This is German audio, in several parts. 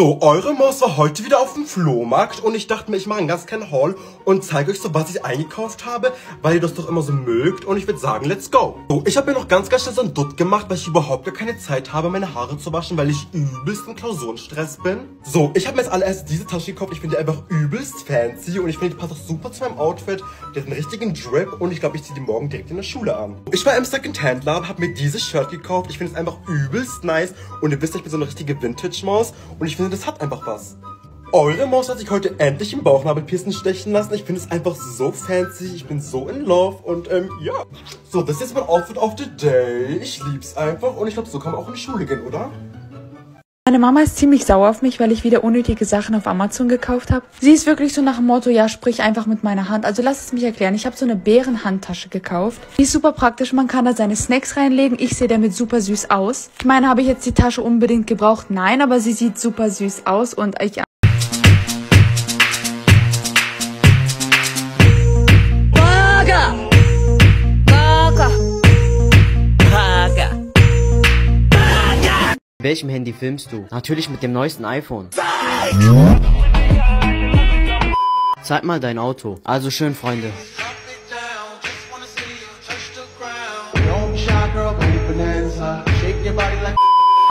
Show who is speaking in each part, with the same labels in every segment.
Speaker 1: So, eure Maus war heute wieder auf dem Flohmarkt und ich dachte mir, ich mache einen ganz kleinen Haul und zeige euch so, was ich eingekauft habe, weil ihr das doch immer so mögt und ich würde sagen, let's go. So, ich habe mir noch ganz, ganz schnell so ein Dutt gemacht, weil ich überhaupt gar keine Zeit habe, meine Haare zu waschen, weil ich übelst im Klausurenstress bin. So, ich habe mir jetzt allererst diese Tasche gekauft, ich finde die einfach übelst fancy und ich finde, die passt auch super zu meinem Outfit. Die hat einen richtigen Drip und ich glaube, ich ziehe die morgen direkt in der Schule an. Ich war im Second-Hand-Laden, habe mir dieses Shirt gekauft, ich finde es einfach übelst nice und ihr wisst, ich bin so eine richtige Vintage-Maus und ich finde, das hat einfach was. Eure Maus hat sich heute endlich im Bauchnabelpissen stechen lassen. Ich finde es einfach so fancy. Ich bin so in love. Und ähm, ja. So, das ist jetzt mein Outfit of the day. Ich lieb's einfach. Und ich glaube, so kann man auch in die Schule gehen, oder?
Speaker 2: Meine Mama ist ziemlich sauer auf mich, weil ich wieder unnötige Sachen auf Amazon gekauft habe. Sie ist wirklich so nach dem Motto, ja, sprich einfach mit meiner Hand. Also lass es mich erklären. Ich habe so eine Bärenhandtasche gekauft. Die ist super praktisch. Man kann da seine Snacks reinlegen. Ich sehe damit super süß aus. Ich meine, habe ich jetzt die Tasche unbedingt gebraucht? Nein, aber sie sieht super süß aus und ich
Speaker 3: welchem Handy filmst du? Natürlich mit dem neuesten iPhone. Zeig mal dein Auto. Also schön, Freunde.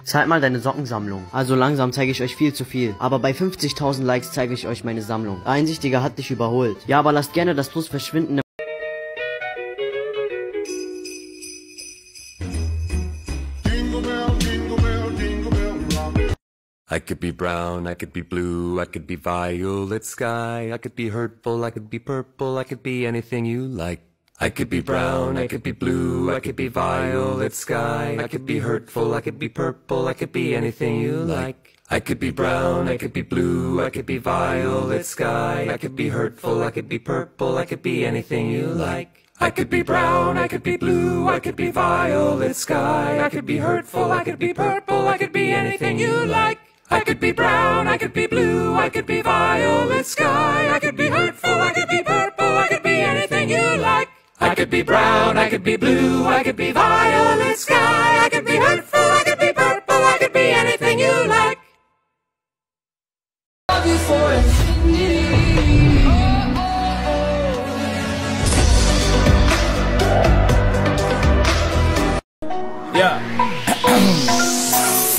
Speaker 3: Zeig mal deine Sockensammlung. Also langsam zeige ich euch viel zu viel. Aber bei 50.000 Likes zeige ich euch meine Sammlung. Der Einsichtige hat dich überholt. Ja, aber lasst gerne das Plus verschwinden.
Speaker 4: I could be brown, I could be blue, I could be violet sky, I could be hurtful, I could be purple, I could be anything you like. I could be brown, I could be blue, I could be violet sky, I could be hurtful, I could be purple, I could be anything you like. I could be brown, I could be blue, I could be violet sky, I could be hurtful, I could be purple, I could be anything you like. I could be brown, I could be blue, I could be violet sky, I could be hurtful, I could be purple, I could be anything you like. I could be brown, I could be blue, I could be violet sky, I could be hurtful, I could be purple, I could be anything you like. I could be brown, I could be blue, I could be violet sky, I could be hurtful,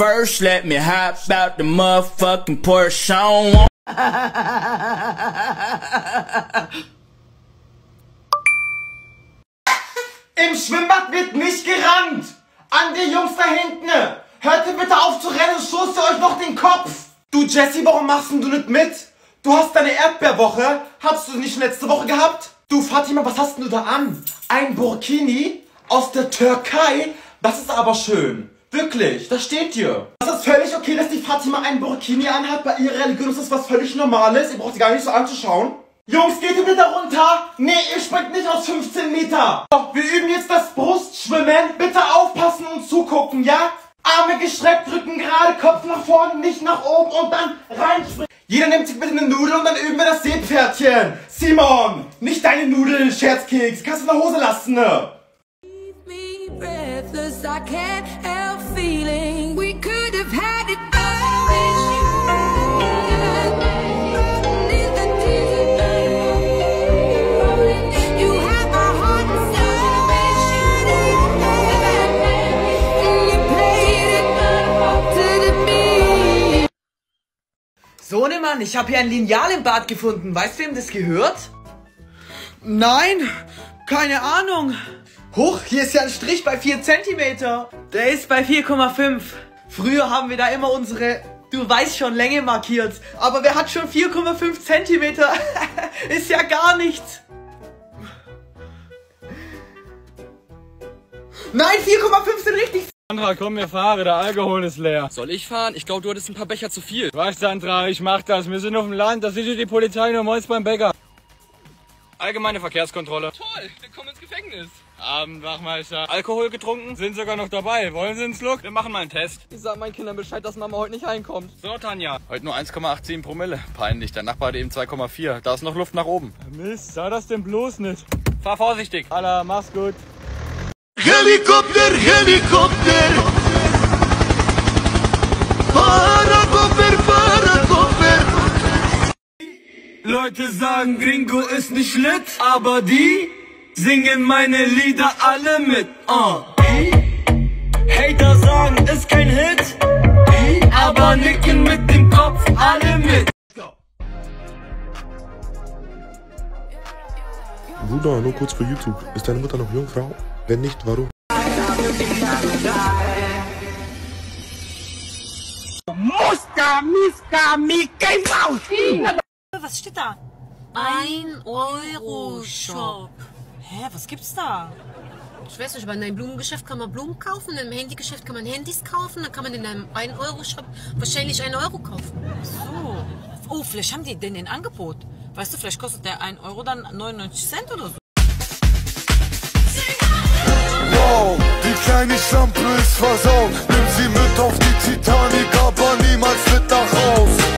Speaker 5: First, let me hop out the motherfucking Porsche. I
Speaker 6: Im Schwimmbad wird nicht gerannt! An die Jungs da hinten! Hört ihr bitte auf zu rennen, stoßt ihr euch noch den Kopf! Du Jesse, warum machst denn du nicht mit? Du hast deine Erdbeerwoche. Hast du nicht letzte Woche gehabt? Du Fatima, was hast denn du da an? Ein Burkini aus der Türkei? Das ist aber schön. Wirklich, das steht dir. Das ist völlig okay, dass die Fatima ein Burkini anhat. Bei ihrer Religion ist das was völlig Normales. Ihr braucht sie gar nicht so anzuschauen. Jungs, geht ihr bitte runter? Nee, ihr springt nicht aus 15 Meter. So, wir üben jetzt das Brustschwimmen. Bitte aufpassen und zugucken, ja? Arme gestreckt, Rücken gerade, Kopf nach vorne, nicht nach oben und dann reinspringen. Jeder nimmt sich bitte eine Nudel und dann üben wir das Seepferdchen. Simon, nicht deine Nudel, Scherzkeks. Kannst du in der Hose lassen, ne?
Speaker 7: Sohnemann, ich habe hier ein Lineal im Bad gefunden. Weißt du, wem das gehört? Nein, keine Ahnung. Huch, hier ist ja ein Strich bei 4 cm. Der ist bei 4,5. Früher haben wir da immer unsere, du weißt schon, Länge markiert. Aber wer hat schon 4,5 cm? ist ja gar nichts. Nein, 4,5 sind richtig.
Speaker 8: Sandra, komm, wir fahren, der Alkohol ist leer.
Speaker 9: Soll ich fahren? Ich glaube, du hattest ein paar Becher zu viel.
Speaker 8: Weißt Sandra, ich mach das. Wir sind auf dem Land, da sieht die Polizei nur morgens beim Bäcker. Allgemeine Verkehrskontrolle.
Speaker 9: Toll, wir kommen ins Gefängnis.
Speaker 8: Abend, Wachmeister. Alkohol getrunken? Sind sogar noch dabei. Wollen Sie einen Schluck? Wir machen mal einen Test.
Speaker 9: Ich sag meinen Kindern Bescheid, dass Mama heute nicht heimkommt.
Speaker 8: So, Tanja.
Speaker 9: Heute nur 1,87 Promille. Peinlich, der Nachbar hat eben 2,4. Da ist noch Luft nach oben.
Speaker 8: Mist, sei das denn bloß nicht.
Speaker 9: Fahr vorsichtig.
Speaker 8: Allah, mach's gut.
Speaker 10: Helikopter, Helikopter. Para,
Speaker 5: Leute sagen, Gringo ist nicht lit, aber die singen meine Lieder alle mit. Uh. Hater sagen, ist kein Hit, aber nicken mit dem Kopf alle mit.
Speaker 11: Bruder, nur kurz für YouTube. Ist deine Mutter noch Jungfrau? Wenn nicht, warum?
Speaker 12: Musca, Miska, Mickey Mouse!
Speaker 13: Was steht da? Ein Euro Shop. Hä, was gibt's da?
Speaker 14: Ich weiß nicht, aber in einem Blumengeschäft kann man Blumen kaufen, in einem Handygeschäft kann man Handys kaufen, dann kann man in einem 1-Euro-Shop wahrscheinlich 1 Euro kaufen.
Speaker 13: So. Oh, vielleicht haben die den in Angebot. Weißt du, vielleicht kostet der 1 Euro dann 99 Cent oder so.
Speaker 10: Wow, die kleine Schlampe ist versaut. Nimm sie mit auf die Titanic, aber niemals mit nach Hause.